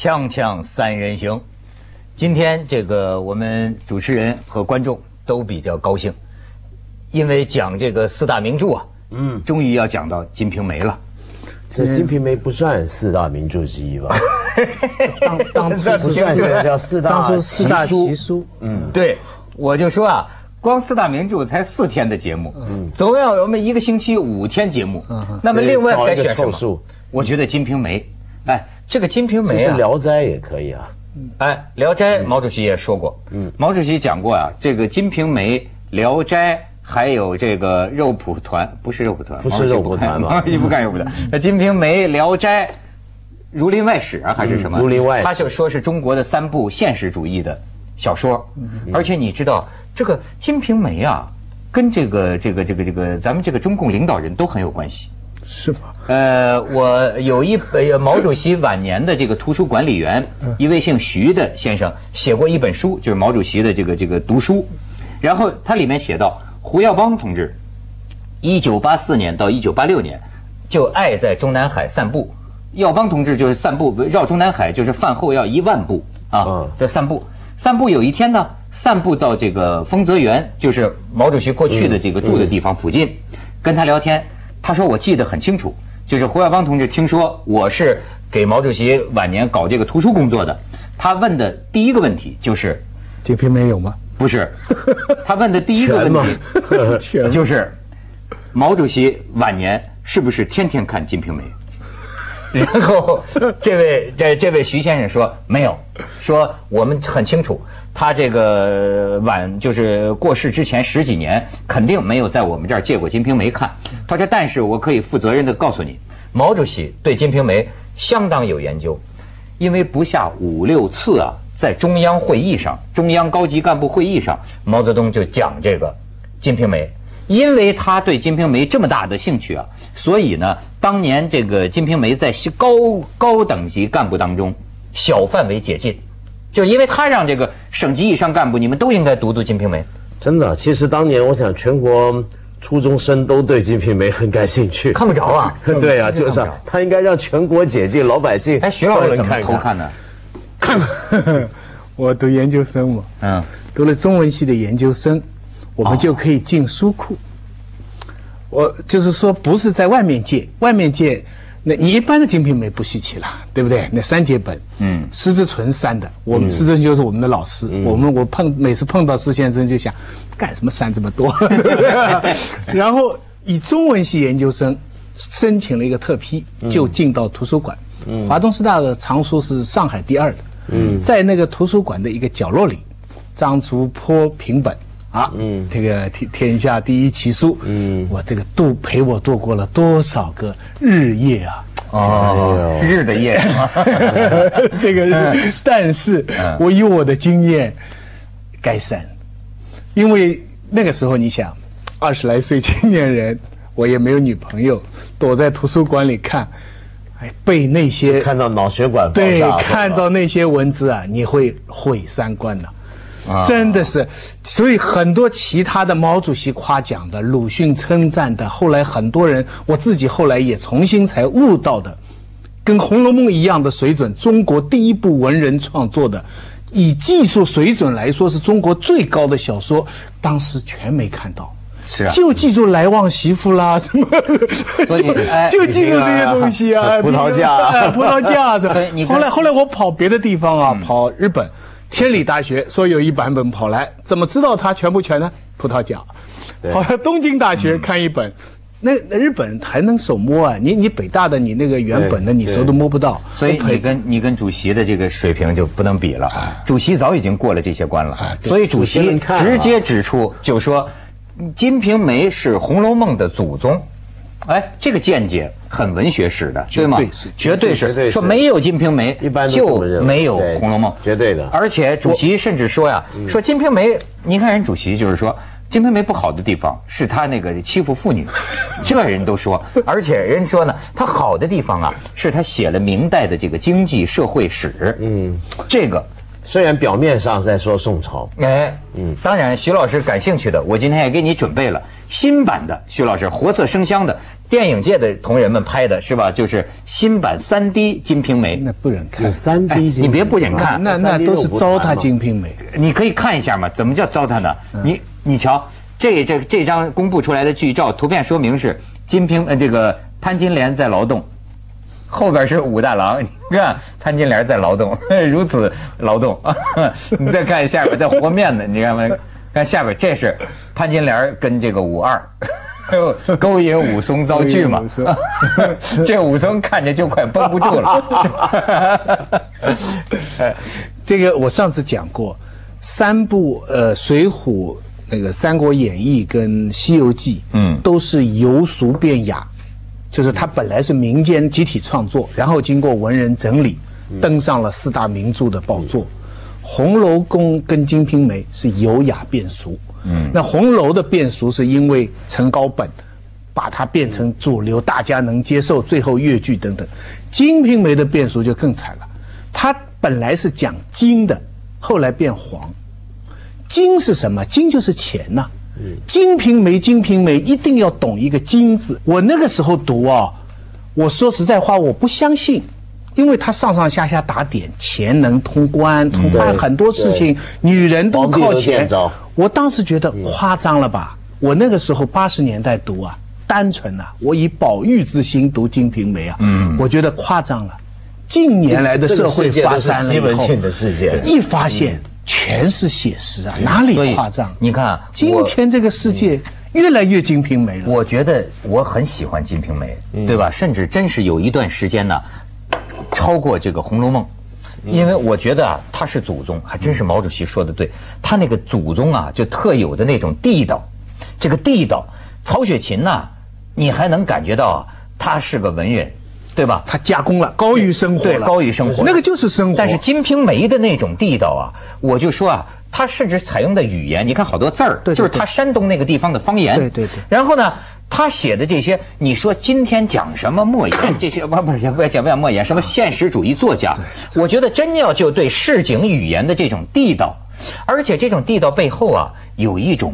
锵锵三人行，今天这个我们主持人和观众都比较高兴，因为讲这个四大名著啊，嗯，终于要讲到《金瓶梅》了。这《金瓶梅》不算四大名著之一吧？当当初 不算是叫四大当初四大奇奇书，嗯，对，我就说啊，光四大名著才四天的节目，嗯，总要我们一个星期五天节目，嗯。那么另外该选什么？我觉得《金瓶梅》，哎，这个《金瓶梅》啊，聊斋》也可以啊。哎，《聊斋》毛主席也说过，嗯，毛主席讲过啊，这个《金瓶梅》《聊斋》还有这个肉蒲团，不是肉蒲团，不是肉蒲团吧毛主席不干肉蒲团。那《金瓶梅》《聊斋》《儒林外史》啊，还是什么？嗯儒林外史他就说是中国的三部现实主义的小说，嗯而且你知道这个《金瓶梅》啊，跟这个这个这个这个咱们这个中共领导人都很有关系。是吗？呃，我有一呃毛主席晚年的这个图书管理员，一位姓徐的先生写过一本书，就是毛主席的这个这个读书，然后它里面写到胡耀邦同志，一九八四年到一九八六年就爱在中南海散步，耀邦同志就是散步绕中南海，就是饭后要一万步啊嗯，就散步。散步有一天呢，散步到这个丰泽园，就是毛主席过去的这个住的地方附近，跟他聊天。他说我记得很清楚，就是胡耀邦同志听说我是给毛主席晚年搞这个图书工作的，他问的第一个问题就是，金瓶梅有吗？不是，他问的第一个问题 就是，毛主席晚年是不是天天看《金瓶梅》？然后这位这这位徐先生说没有，说我们很清楚，他这个晚就是过世之前十几年，肯定没有在我们这儿借过《金瓶梅》看。他说，但是我可以负责任的告诉你，毛主席对《金瓶梅》相当有研究，因为不下五六次啊，在中央会议上，中央高级干部会议上，毛泽东就讲这个《金瓶梅》。因为他对《金瓶梅》这么大的兴趣啊，所以呢，当年这个《金瓶梅》在高高等级干部当中小范围解禁，就因为他让这个省级以上干部，你们都应该读读《金瓶梅》。真的，其实当年我想全国初中生都对《金瓶梅》很感兴趣。看不着啊 对啊，就是他应该让全国解禁，老百姓哎，徐老师都能怎么看看。偷看呢？我读研究生嘛，嗯，读了中文系的研究生，我们就可以进书库。我就是说，不是在外面借，外面借，那你一般的《金瓶梅》不稀奇了，对不对？那三节本，嗯，施之纯删的，我们施之纯就是我们的老师，我们我碰每次碰到施先生就想，干什么删这么多？然后以中文系研究生申请了一个特批，就进到图书馆。华东师大的藏书是上海第二的，嗯，在那个图书馆的一个角落里，张竹坡评本啊，嗯，这个天天下第一奇书，嗯，我这个度陪我度过了多少个日夜啊！哦，日的夜？这个日，但是我以我的经验，该删，因为那个时候你想，二十来岁青年人，我也没有女朋友，躲在图书馆里看，哎，背那些看到脑血管爆对，，看到那些文字啊，你会毁三观的。真的是，所以很多其他的毛主席夸奖的、鲁迅称赞的，后来很多人，我自己后来也重新才悟到的，跟《红楼梦》一样的水准，中国第一部文人创作的，以技术水准来说是中国最高的小说，当时全没看到。是啊。就记住来旺媳妇啦，什么，就记住这些东西啊，葡萄架。哎 葡萄架子。后来后来我跑别的地方啊，跑日本，天理大学说有一版本跑来，怎么知道它全不全呢？葡萄架。跑到东京大学看一本，那那日本还能手摸啊？你你北大的你那个原本的对你手都摸不到，所以你跟你跟主席的这个水平就不能比了。主席早已经过了这些关了，对所以主主席直接指出，就说《金瓶梅》是《红楼梦》的祖宗。哎，这个见解很文学史的，对吗？绝对是。说没有《金瓶梅》，一般就没有《红楼梦》，绝对的而且主席甚至说呀，嗯说《金瓶梅》，您看人主席就是说。《金瓶梅》不好的地方是他那个欺负妇女，这人都说。而且人说呢，他好的地方啊，是他写了明代的这个经济社会史。嗯，这个虽然表面上是在说宋朝，哎，嗯，当然，徐老师感兴趣的，我今天也给你准备了新版的徐老师活色生香的电影界的同仁们拍的是吧？就是新版三 D《金瓶梅》，那不忍看有。三 D，你别不忍看，那那都是糟蹋《金瓶梅》。你可以看一下嘛，怎么叫糟蹋呢？你你瞧，这这这张公布出来的剧照图片说明是金瓶呃这个潘金莲在劳动，后边是武大郎，你看潘金莲在劳动，如此劳动。你再看下边在和面呢，你看没？看下边这是潘金莲跟这个武二。勾引武松遭拒嘛，这武松看着就快绷不住了。这个我上次讲过，三部呃《水浒》、那个《三国演义》跟《西游记》，嗯，都是由俗变雅，就是它本来是民间集体创作，然后经过文人整理，登上了四大名著的宝座。《红楼梦》跟《金瓶梅》是由雅变俗，嗯，那红楼的变俗是因为陈高本把它变成主流，大家能接受，最后越剧等等。《金瓶梅》的变俗就更惨了，它本来是讲金的，后来变黄。金是什么？金就是钱呐、金瓶梅》《金瓶梅》一定要懂一个“金”字。我那个时候读啊，我说实在话，我不相信，因为它上上下下打点，钱能通关，通关对很多事情，女人都靠钱。我当时觉得夸张了吧？我那个时候八十年代读啊，单纯啊，我以宝玉之心读《金瓶梅》啊，嗯，我觉得夸张了。近年来的社会发展了以后一发现全是写实啊，哪里夸张？你看啊今天这个世界越来越《金瓶梅》了。我觉得我很喜欢《金瓶梅》，对吧？甚至真是有一段时间呢，超过这个《红楼梦》，因为我觉得啊，他是祖宗，还真是毛主席说的对，他那个祖宗啊，就特有的那种地道，这个地道，曹雪芹呐，你还能感觉到啊，他是个文人，对吧？它加工了，高于生活对，了，高于生活，那个就是生活。但是《金瓶梅》的那种地道啊，我就说啊，它甚至采用的语言，你看好多字儿，对对就是它山东那个地方的方言。对对对然后呢，他写的这些，你说今天讲什么莫言 这些，不不是讲不讲莫言，什么现实主义作家，我觉得真要就对市井语言的这种地道，而且这种地道背后啊，有一种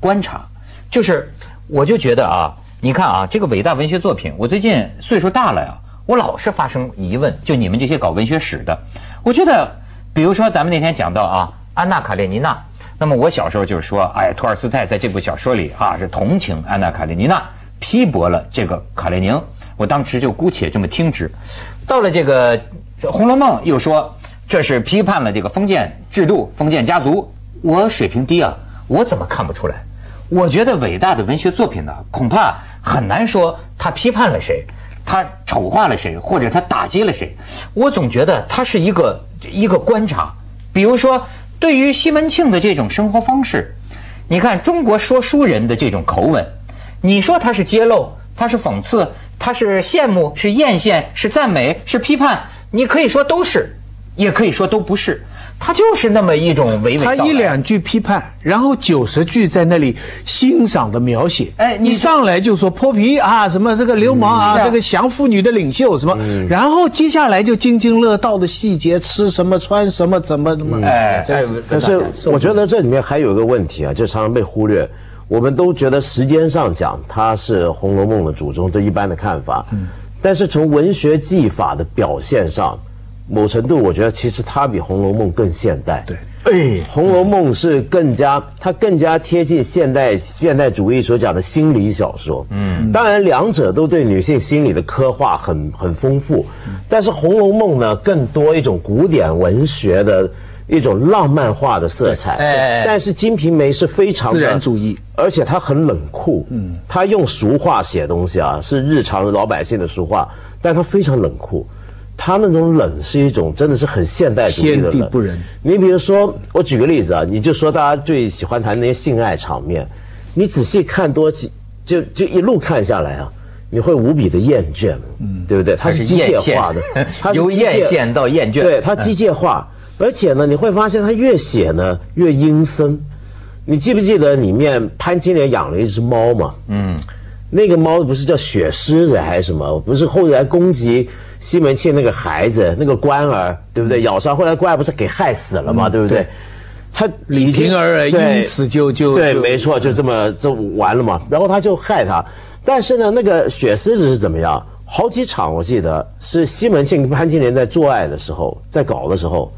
观察，就是我就觉得啊，你看啊，这个伟大文学作品，我最近岁数大了呀，我老是发生疑问，就你们这些搞文学史的，我觉得，比如说咱们那天讲到啊，安娜卡列尼娜，那么我小时候就是说，哎，托尔斯泰在这部小说里啊是同情安娜卡列尼娜，批驳了这个卡列宁，我当时就姑且这么听之。到了这个《红楼梦》，又说这是批判了这个封建制度、封建家族。我水平低啊，我怎么看不出来？我觉得伟大的文学作品呢，恐怕很难说他批判了谁，他丑化了谁，或者他打击了谁。我总觉得他是一个一个观察。比如说，对于西门庆的这种生活方式，你看中国说书人的这种口吻，你说他是揭露，他是讽刺，他是羡慕，是艳羡，是赞美，是批判，你可以说都是，也可以说都不是。他就是那么一种娓娓他。一两句批判，然后九十句在那里欣赏的描写。哎你上来就说泼皮啊，什么这个流氓啊，这个降妇女的领袖什么，然后接下来就津津乐道的细节，吃什么穿什么怎么怎么，哎真是但是我觉得这里面还有一个问题啊，就常常被忽略。我们都觉得时间上讲，他是《红楼梦》的祖宗，这一般的看法。但是从文学技法的表现上，某程度我觉得其实它比《红楼梦》更现代。对。哎，《红楼梦》是更加，它更加贴近现代现代主义所讲的心理小说。嗯，当然两者都对女性心理的刻画很很丰富，但是《红楼梦》呢更多一种古典文学的一种浪漫化的色彩。哎但是《金瓶梅》是非常的自然主义，而且它很冷酷。嗯，它用俗话写东西啊，是日常老百姓的俗话，但它非常冷酷。它那种冷是一种真的是很现代主义的冷。天地不仁你比如说，我举个例子啊，你就说大家最喜欢谈那些性爱场面，你仔细看多几，就就一路看下来啊，你会无比的厌倦，嗯，对不对？它是机械化的，它是由机械艳羡到厌倦。对，它机械化，而且呢，你会发现它越写呢越阴森。你记不记得里面潘金莲养了一只猫嘛？嗯，那个猫不是叫雪狮子还是什么？不是后来攻击西门庆那个孩子那个官儿，对不对？咬伤，后来官儿不是给害死了嘛，对不对？他李瓶儿因此就就对，没错，就这么就完了嘛。然后他就害他，但是呢，那个血狮子是怎么样？好几场我记得是西门庆跟潘金莲在做爱的时候，在搞的时候，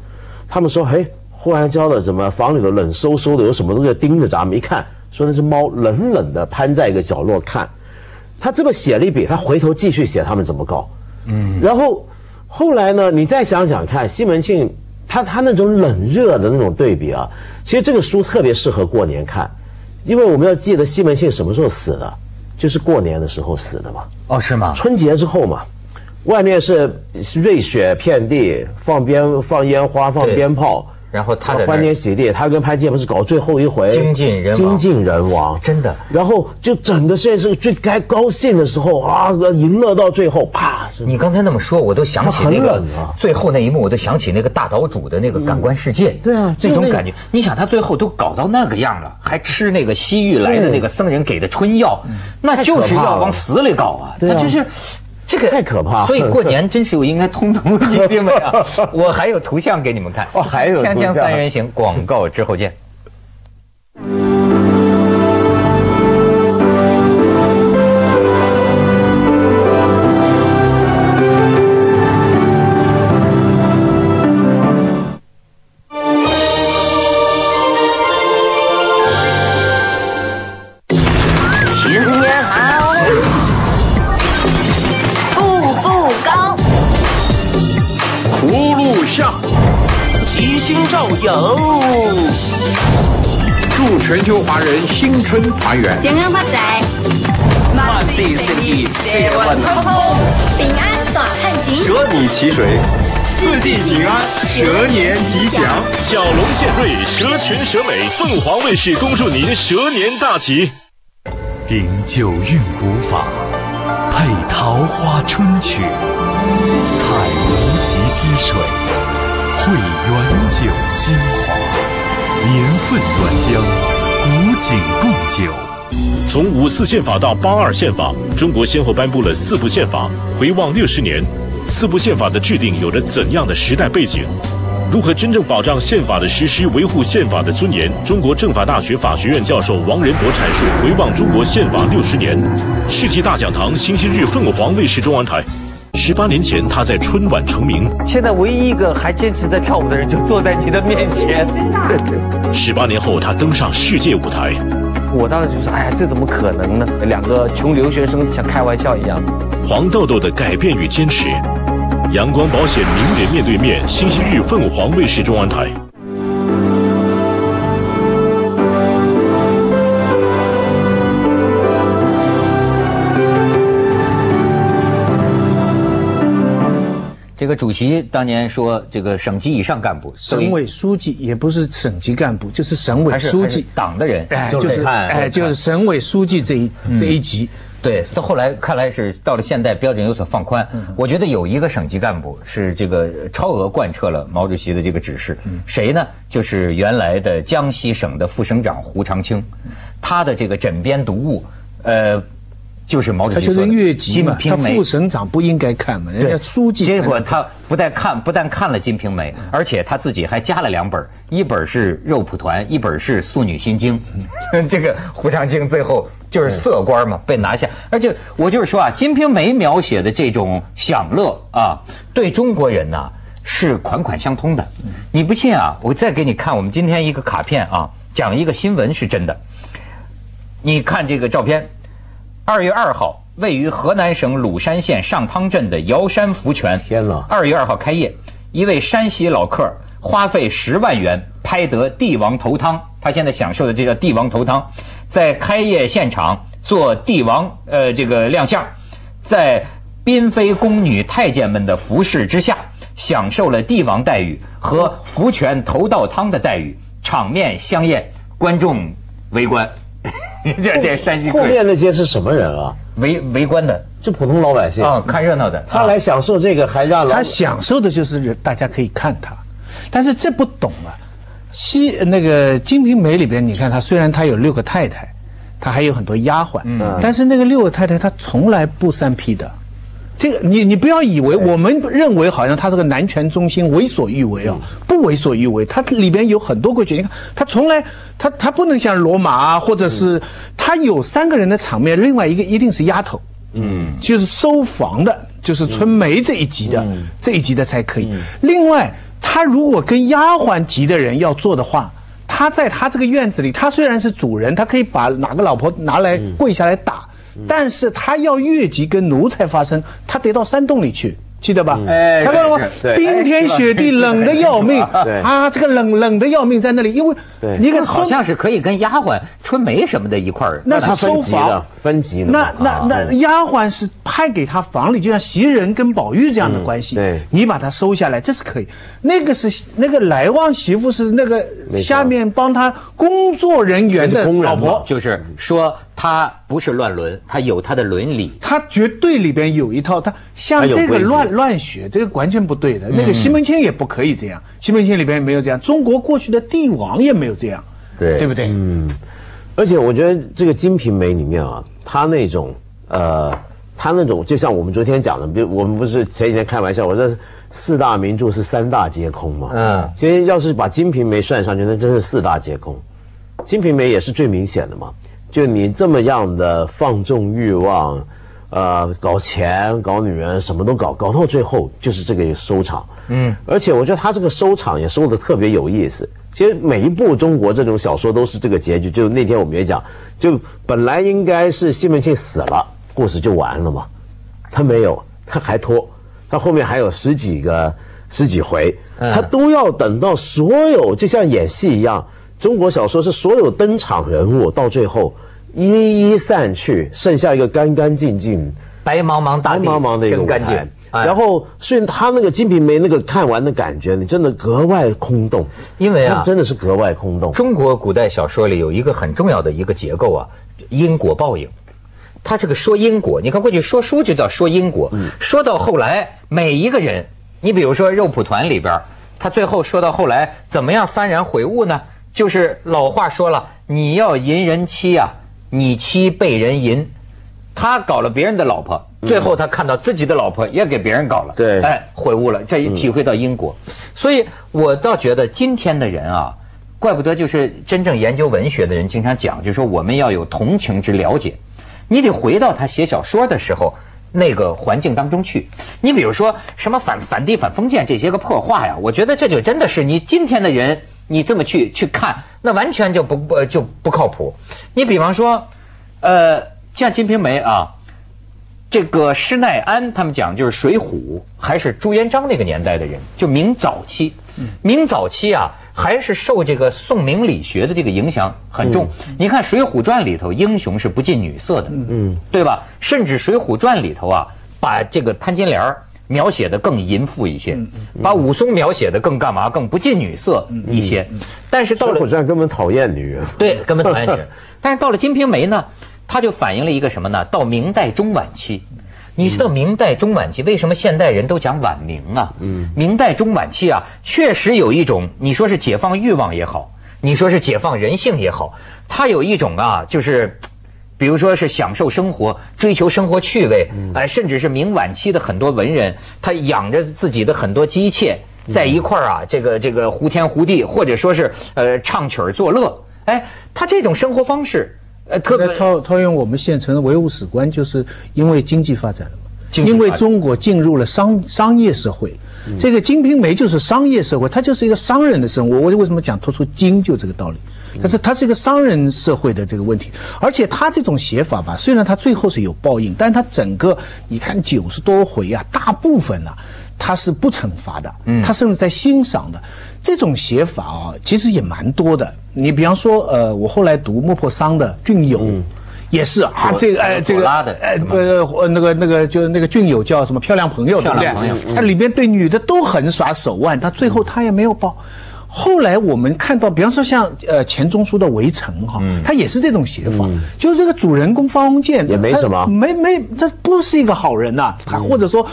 他们说，嘿，忽然觉得怎么房里头冷飕飕的，有什么东西盯着咱们？一看，说那只猫冷冷的攀在一个角落看。他这么写了一笔，他回头继续写他们怎么搞。嗯，然后后来呢，你再想想看，西门庆。他他那种冷热的那种对比啊，其实这个书特别适合过年看，因为我们要记得西门庆什么时候死的，就是过年的时候死的嘛。哦，是吗？春节之后嘛，外面是瑞雪遍地，放鞭放烟花放鞭炮。然后他的欢天喜地，他跟潘金莲不是搞最后一回精尽人亡，精尽人亡，真的。然后就整个世界是最该高兴的时候啊，赢了到最后，啪！你刚才那么说，我都想起那个最后那一幕，我都想起那个大岛主的那个感官世界，对啊，这种感觉。你想他最后都搞到那个样了，还吃那个西域来的那个僧人给的春药，那就是要往死里搞啊，他就是。这个太可怕，所以过年真是我应该通通金瓶梅啊！我还有图像给你们看。哦，还有锵锵三人行，广告之后见。祝全球华人新春团圆，平安发财，万事胜意，社运通通，平安大探吉，蛇米奇水，四季平安，蛇年吉祥。小龙献瑞，蛇全蛇美，凤凰卫视恭祝您蛇年大吉。秉九韵古法，配桃花春曲，采无极之水。汇原酒精华，年份暖江，古井贡酒。从五四宪法到八二宪法，中国先后颁布了四部宪法。回望六十年，四部宪法的制定有着怎样的时代背景？如何真正保障宪法的实施，维护宪法的尊严？中国政法大学法学院教授王仁博阐述：回望中国宪法六十年，世纪大讲堂，星期日凤凰卫视中文台。十八年前，他在春晚成名。现在唯一一个还坚持在跳舞的人，就坐在你的面前。真的。十八年后，他登上世界舞台。我当时就说：“哎呀，这怎么可能呢？两个穷留学生像开玩笑一样。”黄豆豆的改变与坚持。阳光保险名人面对面，星期日凤凰卫视中文台。这个主席当年说，这个省级以上干部，省委书记也不是省级干部，就是省委书记，党的人，哎，就是哎，就是省委书记这一这一级。对，到后来看来是到了现代，标准有所放宽。我觉得有一个省级干部是这个超额贯彻了毛主席的这个指示，谁呢？就是原来的江西省的副省长胡长清，他的这个枕边读物，呃。就是毛主席说的《金瓶梅》，他副省长不应该看嘛？人家书记。结果他不但看，不但看了《金瓶梅》，而且他自己还加了两本，一本是《肉蒲团》，一本是《素女心经》。这个胡长清最后就是色官嘛，被拿下。而且我就是说啊，《金瓶梅》描写的这种享乐啊，对中国人呐是款款相通的。你不信啊？我再给你看我们今天一个卡片啊，讲一个新闻是真的。你看这个照片。二月二号，位于河南省鲁山县上汤镇的瑶山福泉，天哪！二月二号开业，一位山西老客花费十万元拍得帝王头汤，他现在享受的这叫帝王头汤，在开业现场做帝王呃这个亮相，在嫔妃宫女太监们的服侍之下，享受了帝王待遇和福泉头道汤的待遇，场面香艳，观众围观。这这山西后面那些是什么人啊？围围观的，就普通老百姓啊，看热闹的。他来享受这个，还让他享受的就是大家可以看他，但是这不懂啊。西那个《金瓶梅》里边，你看他虽然他有六个太太，他还有很多丫鬟，但是那个六个太太她从来不三 P 的。这个你你不要以为我们认为好像他是个男权中心为所欲为啊，不为所欲为，它里边有很多规矩。你看，他从来他他不能像罗马啊，或者是他有三个人的场面，另外一个一定是丫头，嗯，就是收房的，就是春梅这一级的，这一级的才可以。另外，他如果跟丫鬟级的人要做的话，他在他这个院子里，他虽然是主人，他可以把哪个老婆拿来跪下来打。但是他要越级跟奴才发生，他得到山洞里去，记得吧？哎他说是冰天雪地冷的要命，对啊，这个冷冷的要命在那里，因为你看好像是可以跟丫鬟春梅什么的一块儿。那是分收房级的，，分级的那嘛。那那丫鬟是派给他房里，就像袭人跟宝玉这样的关系。嗯对你把他收下来，这是可以。那个是那个来旺媳妇是那个下面帮他工作人员的老婆，就是说他不是乱伦，他有他的伦理。他绝对里边有一套，他像这个乱乱学，这个完全不对的。那个西门庆也不可以这样，西门庆里边也没有这样，中国过去的帝王也没有这样，对。对不对？嗯。而且我觉得这个《金瓶梅》里面啊，他那种呃，他那种就像我们昨天讲的，比如我们不是前几天开玩笑，我说四大名著是三大皆空嘛。嗯其实要是把《金瓶梅》算上去，那真是四大皆空。《金瓶梅》也是最明显的嘛，就你这么样的放纵欲望，呃，搞钱、搞女人，什么都搞，搞到最后就是这个收场。嗯，而且我觉得他这个收场也收的特别有意思。其实每一部中国这种小说都是这个结局。就那天我们也讲，就本来应该是西门庆死了，故事就完了嘛，他没有，他还拖，他后面还有十几个、十几回，他都要等到所有就像演戏一样，中国小说是所有登场人物到最后一一散去，剩下一个干干净净。白茫茫大白地，茫茫的一个舞真干净台。。哎然后，所以他那个《金瓶梅》那个看完的感觉，你真的格外空洞，因为啊真的是格外空洞。中国古代小说里有一个很重要的一个结构啊，因果报应。他这个说因果，你看过去说书就叫说因果，说到后来每一个人，你比如说肉蒲团里边，他最后说到后来怎么样幡然悔悟呢？就是老话说了，你要淫人妻啊，你妻被人淫，他搞了别人的老婆，最后他看到自己的老婆也给别人搞了，对哎，悔悟了，这一体会到因果，所以我倒觉得今天的人啊，怪不得就是真正研究文学的人经常讲，就是说我们要有同情之了解，你得回到他写小说的时候。那个环境当中去，你比如说什么反反帝反封建这些个破话呀，我觉得这就真的是你今天的人，你这么去去看，那完全就不不就不靠谱。你比方说，呃，像《金瓶梅》啊，这个施耐庵他们讲就是《水浒》还是朱元璋那个年代的人，就明早期，明早期啊，还是受这个宋明理学的这个影响很重。你看《水浒传》里头，英雄是不近女色的，嗯，对吧？甚至《水浒传》里头啊，把这个潘金莲儿描写的更淫妇一些，把武松描写的更干嘛？更不近女色一些。但是到了水浒传根本讨厌女人，对，根本讨厌女人。但是到了《金瓶梅》呢，它就反映了一个什么呢？到明代中晚期，你知道明代中晚期为什么现代人都讲晚明啊？嗯，明代中晚期啊，确实有一种你说是解放欲望也好，你说是解放人性也好，它有一种啊，就是。比如说是享受生活、追求生活趣味，哎，甚至是明晚期的很多文人，他养着自己的很多姬妾，在一块儿啊，这个这个胡天胡地，或者说是呃唱曲儿作乐，哎，他这种生活方式，呃，特别套套用我们现成的唯物史观，就是因为经济发展了嘛，因为中国进入了商商业社会，这个《金瓶梅》就是商业社会，它就是一个商人的生活。我为什么讲突出金，就这个道理。但是它是一个商人社会的这个问题，而且它这种写法吧，虽然它最后是有报应，但它整个你看九十多回啊，大部分啊，它是不惩罚的，它甚至在欣赏的。这种写法啊，其实也蛮多的。你比方说，呃，我后来读莫泊桑的《俊友》。也是啊，这个哎，这个呃那个那个就是那个俊友叫什么漂亮朋友，对不对？他里边对女的都很耍手腕，他最后他也没有报。后来我们看到，比方说像呃钱钟书的《围城》哈，他也是这种写法，就是这个主人公方鸿渐也没什么没没，他不是一个好人呐，他或者说。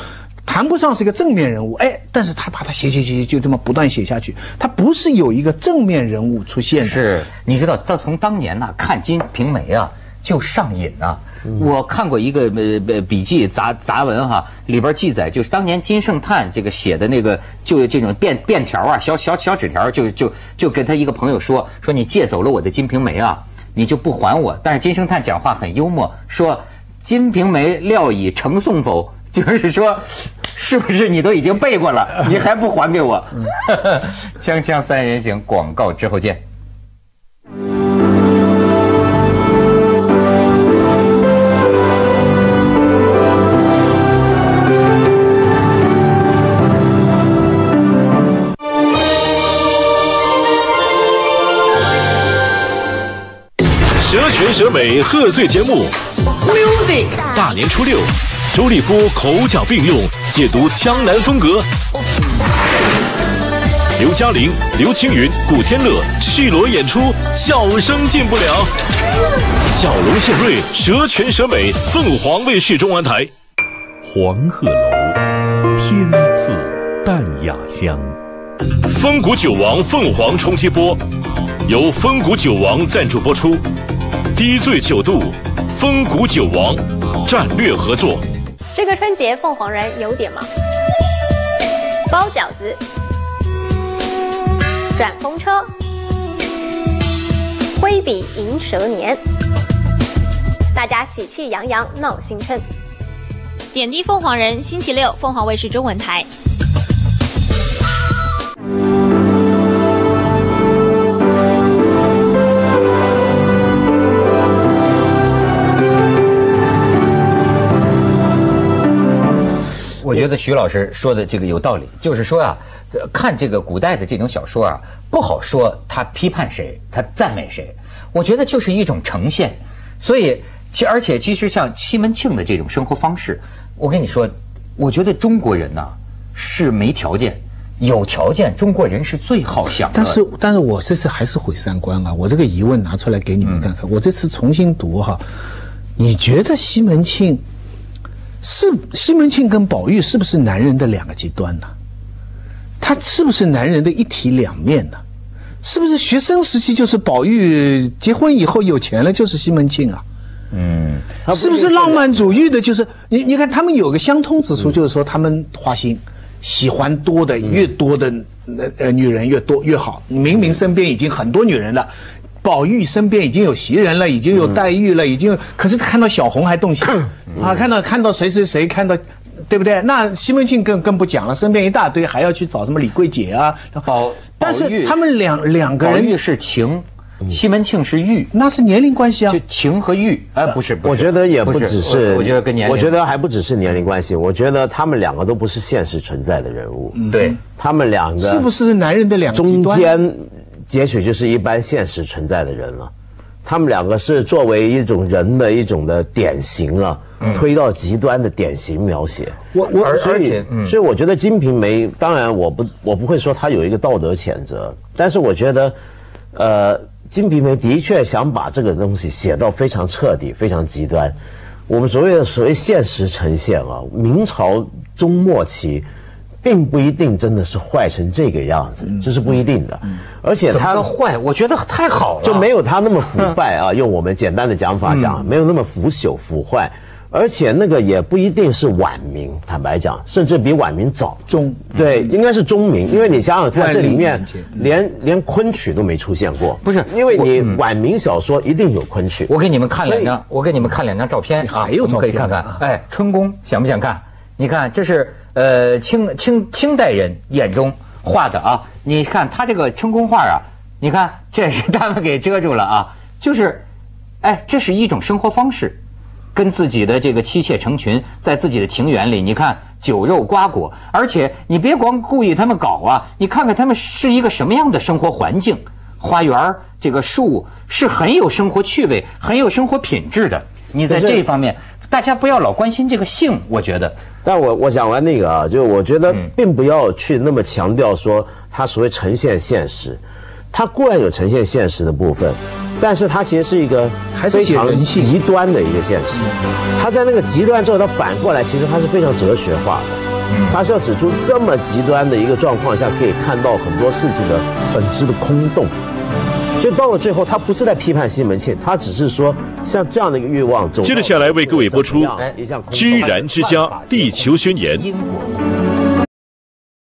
谈不上是一个正面人物，哎，但是他把他写写写写，就这么不断写下去，他不是有一个正面人物出现的，是，你知道，到从当年呐、看《金瓶梅》啊，就上瘾啊。我看过一个呃呃笔记杂杂文哈，里边记载就是当年金圣叹这个写的那个，就这种便便条啊，小小小纸条，就就就跟他一个朋友说说你借走了我的《金瓶梅》啊，你就不还我。但是金圣叹讲话很幽默，说《金瓶梅》料已成送否？就是说，是不是你都已经背过了，你还不还给我？锵锵三人行，广告之后见。蛇拳蛇美贺岁节目，大年初六，周立波口角并用解读江南风格。刘嘉玲、刘青云、古天乐赤裸演出，笑声进不了。小龙献瑞，蛇拳蛇美，凤凰卫视中文台。黄鹤楼，天赐淡雅香。风谷酒王凤凰冲击波，由风谷酒王赞助播出。低醉九度，风谷酒王战略合作。这个春节凤凰人有点忙，包饺子、转风车、挥笔迎蛇年，大家喜气洋洋闹新春。点滴凤凰人，星期六凤凰卫视中文台。我觉得徐老师说的这个有道理，就是说啊，呃看这个古代的这种小说啊，不好说他批判谁，他赞美谁。我觉得就是一种呈现。所以，其而且其实像西门庆的这种生活方式，我跟你说，我觉得中国人呐、是没条件，有条件，中国人是最好享乐的。但是，但是我这次还是毁三观啊！我这个疑问拿出来给你们看看。我这次重新读哈，你觉得西门庆是西门庆跟宝玉是不是男人的两个极端呢？他是不是男人的一体两面呢？是不是学生时期就是宝玉，结婚以后有钱了就是西门庆啊？嗯，是不是浪漫主义的？就是你你看他们有个相通之处，就是说他们花心，喜欢多的越多的呃呃女人越多越好。明明身边已经很多女人了，宝玉身边已经有袭人了，已经有黛玉了，已经有，可是看到小红还动心。啊，看到看到谁谁谁看到。对不对？那西门庆更更不讲了，身边一大堆，还要去找什么李桂姐啊？宝，但是他们两两个人宝玉是情，西门庆是欲，那是年龄关系啊。就。情和欲，哎，不是，不是。我觉得也不只是，我我觉得跟年龄，我觉得还不只是年龄关系，我觉得他们两个都不是现实存在的人物，对，他们两个是不是男人的两个极中端？间，也许就是一般现实存在的人了。他们两个是作为一种人的一种的典型啊，推到极端的典型描写。我我而且，嗯所以我觉得《金瓶梅》，当然我不我不会说它有一个道德谴责，但是我觉得，呃，《金瓶梅》的确想把这个东西写到非常彻底、非常极端。我们所谓的所谓现实呈现啊，明朝中末期，并不一定真的是坏成这个样子，这是不一定的。而且怎么它个坏？我觉得太好了，就没有他那么腐败啊。用我们简单的讲法讲，没有那么腐朽腐坏，而且那个也不一定是晚明，坦白讲，甚至比晚明早。中对，应该是中明，因为你想想看，这里面连连昆曲都没出现过。不是因为你晚明小说一定有昆曲。我给你们看两张，我给你们看两张照片啊，还有我们可以看看啊。哎，春宫想不想看？你看，这是呃清清清代人眼中画的啊。你看他这个春宫画啊，你看这是他们给遮住了啊，就是，哎，这是一种生活方式。跟自己的这个妻妾成群，在自己的庭园里，你看酒肉瓜果，而且你别光故意他们搞啊，你看看他们是一个什么样的生活环境，花园这个树是很有生活趣味、很有生活品质的。你在这方面，大家不要老关心这个性，我觉得，但我我讲完那个啊，就我觉得并不要去那么强调说它所谓呈现现实，它固然有呈现现实的部分，但是它其实是一个非常极端的一个现实。它在那个极端之后，它反过来其实它是非常哲学化的，它是要指出这么极端的一个状况下，可以看到很多事情的本质的空洞。所以到了最后，他不是在批判西门庆，他只是说像这样的一个欲望，接着下来为各位播出《居然之家地球宣言》。